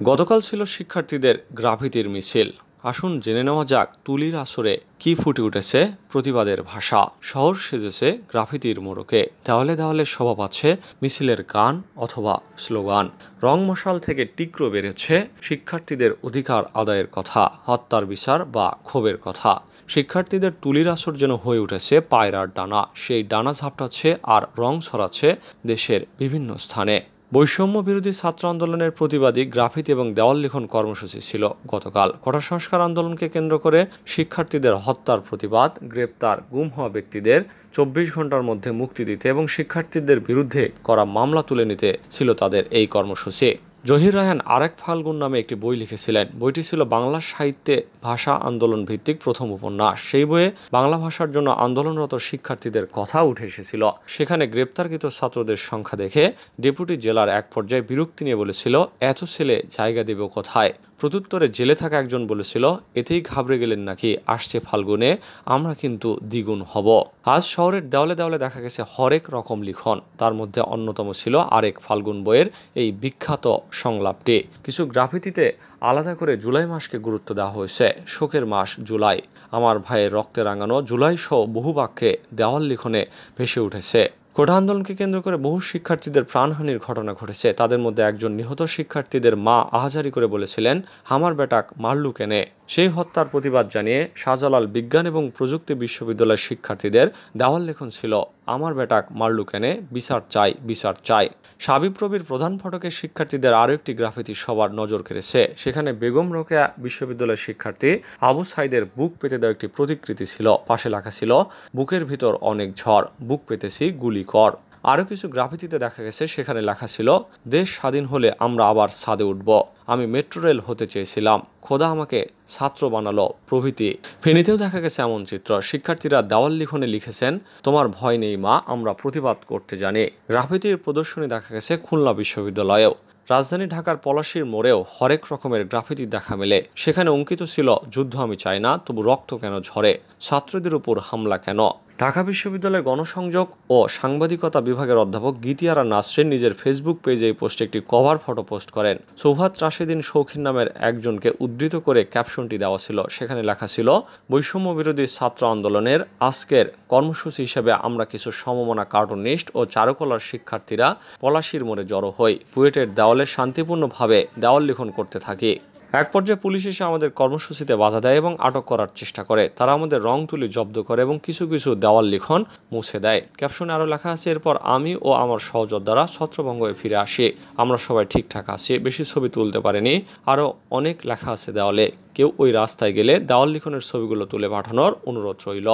গতকাল ছিল শিক্ষার্থীদের গ্রাফিতির মিছিল। আসুন জেনে নেওয়া যাক তুলির আসরে কি ফুটে উঠেছে প্রতিবাদের ভাষা। শহর সেজেছে গ্রাফিতির মোড়কে। দেওয়ালে দেওয়ালে শোভা পাচ্ছে মিছিলের গান অথবা স্লোগান। রং মশাল থেকে টিক্র বেড়েছে শিক্ষার্থীদের অধিকার আদায়ের কথা, হত্যার বিচার বা ক্ষোভের কথা। শিক্ষার্থীদের তুলির আসর যেন হয়ে উঠেছে পায়রার ডানা। সেই ডানা ঝাপটাচ্ছে আর রং ছড়াচ্ছে দেশের বিভিন্ন স্থানে। বৈষম্য বিরোধী ছাত্র আন্দোলনের প্রতিবাদী গ্রাফিতি এবং দেওয়াল লিখন কর্মসূচি ছিল গতকাল। কঠোর সংস্কার আন্দোলনকে কেন্দ্র করে শিক্ষার্থীদের হত্যার প্রতিবাদ, গ্রেপ্তার, গুম হওয়া ব্যক্তিদের চব্বিশ ঘণ্টার মধ্যে মুক্তি দিতে এবং শিক্ষার্থীদের বিরুদ্ধে করা মামলা তুলে নিতে ছিল তাদের এই কর্মসূচি। জহির রায়হান আরেক ফাল্গুন নামে একটি বই লিখেছিলেন। বইটি ছিল বাংলা সাহিত্যে ভাষা আন্দোলন ভিত্তিক প্রথম উপন্যাস। সেই বইয়ে বাংলা ভাষার জন্য আন্দোলনরত শিক্ষার্থীদের কথা উঠে এসেছিল। সেখানে গ্রেপ্তারকৃত ছাত্রদের সংখ্যা দেখে ডেপুটি জেলার এক পর্যায়ে বিরক্তি নিয়ে বলেছিল, এত ছেলে জায়গা দেবে কোথায়? প্রত্যুত্তরে জেলে থাকা একজন বলেছিল, এতেই ঘাবড়ে গেলেন নাকি? আসছে ফাল্গুনে, আমরা কিন্তু দ্বিগুণ হব। আজ শহরের দেওয়ালে দেওয়ালে দেখা গেছে হরেক রকম লিখন। তার মধ্যে অন্যতম ছিল আরেক ফাল্গুন বইয়ের এই বিখ্যাত সংলাপটি। কিছু গ্রাফিতিতে আলাদা করে জুলাই মাসকে গুরুত্ব দেওয়া হয়েছে, শোকের মাস জুলাই। আমার ভাইয়ের রক্তে রাঙানো জুলাই সহ বহু বাক্যে দেওয়াল লিখনে ভেসে উঠেছে। কোটা আন্দোলনকে কেন্দ্র করে বহু শিক্ষার্থীদের প্রাণহানির ঘটনা ঘটেছে। তাদের মধ্যে একজন নিহত শিক্ষার্থীদের মা আহাজারি করে বলেছিলেন হামার বেটাক মারলু কেনে সেই হত্যার প্রতিবাদ জানিয়ে শাহজালাল বিজ্ঞান এবং প্রযুক্তি বিশ্ববিদ্যালয়ের শিক্ষার্থীদের দেওয়াল লেখন ছিল। আমার বেটাক মারলু কেনে বিচার চাই বিচার চাই। সাবিপ্রবির প্রধান ফটকের শিক্ষার্থীদের আরও একটি গ্রাফিতি সবার নজর কেড়েছে। সেখানে বেগম রোকেয়া বিশ্ববিদ্যালয়ের শিক্ষার্থী আবু সাইদের বুক পেতে দেওয়া একটি প্রতিকৃতি ছিল। পাশে লেখা ছিল, বুকের ভিতর অনেক ঝড়, বুক পেতেছি গুলি কর। আরও কিছু গ্রাফিতিতে দেখা গেছে, সেখানে লেখা ছিল, দেশ স্বাধীন হলে আমরা আবার ছাদে উঠব। আমি মেট্রো রেল হতে চেয়েছিলাম। খোদা আমাকে ছাত্র বানালো প্রভৃতি। ফেনীতেও দেখা গেছে এমন চিত্র। শিক্ষার্থীরা দেওয়াল লিখনে লিখেছেন, তোমার ভয় নেই মা, আমরা প্রতিবাদ করতে জানি। গ্রাফিতির প্রদর্শনী দেখা গেছে খুলনা বিশ্ববিদ্যালয়েও। রাজধানী ঢাকার পলাশির মোড়েও হরেক রকমের গ্রাফিতি দেখা মেলে। সেখানে অঙ্কিত ছিল, যুদ্ধ আমি চাই না, তবু রক্ত কেন ঝরে? ছাত্রদের উপর হামলা কেন? ঢাকা বিশ্ববিদ্যালয়ের গণসংযোগ ও সাংবাদিকতা বিভাগের অধ্যাপক গীতিয়ারা নাসরিন নিজের ফেসবুক পেজে এই পোস্টে একটি কভার ফটো পোস্ট করেন। সৌভাত রাশেদিন শৌখিন নামের একজনকে উদ্ধৃত করে ক্যাপশনটি দেওয়া ছিল। সেখানে লেখা ছিল, বৈষম্য বিরোধী ছাত্র আন্দোলনের আজকের কর্মসূচি হিসেবে আমরা কিছু সমমনা কার্টুনিস্ট ও চারুকলার শিক্ষার্থীরা পলাশির মোড়ে জড়ো হই। পুয়েটের দেওয়ালে শান্তিপূর্ণভাবে দেওয়াল লিখন করতে থাকি। এক পর্যায়ে পুলিশ এসে আমাদের কর্মসূচিতে বাধা দেয় এবং আটক করার চেষ্টা করে। তারা আমাদের রং তুলি জব্দ করে এবং কিছু কিছু দেওয়াল লিখন মুছে দেয়। ক্যাপশনে আরও লেখা আছে, এরপর আমি ও আমার সহযোদ্ধারা ছত্রভঙ্গ ফিরে আসি। আমরা সবাই ঠিকঠাক আছি, বেশি ছবি তুলতে পারিনি। আরও অনেক লেখা আছে দেওয়ালে। কেউ ওই রাস্তায় গেলে দেওয়াল লিখনের ছবিগুলো তুলে পাঠানোর অনুরোধ রইল।